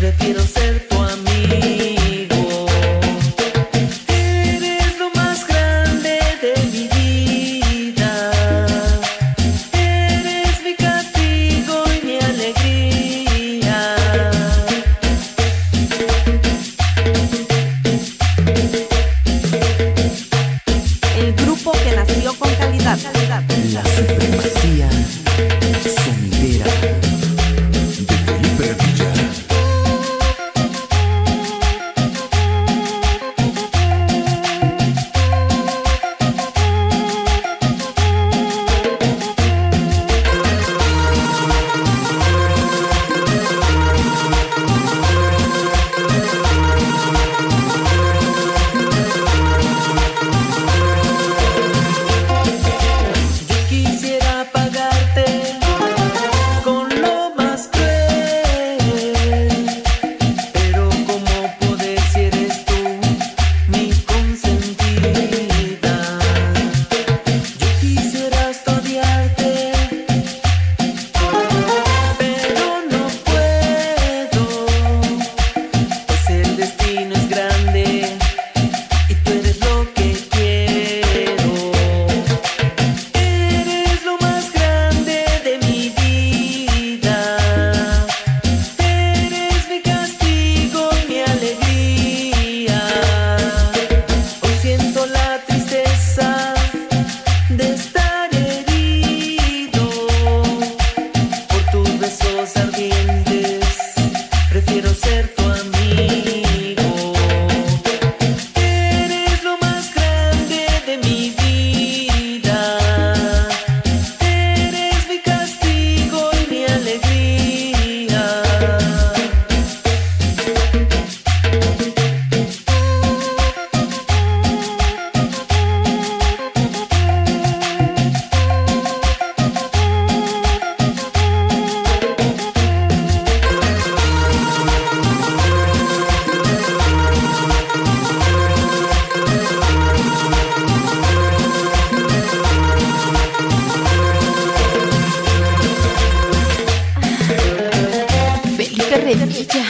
prefiero ser tu amigo. Eres lo más grande de mi vida. Eres mi castigo y mi alegría. El grupo que nació con calidad. calidad. La Bendiga.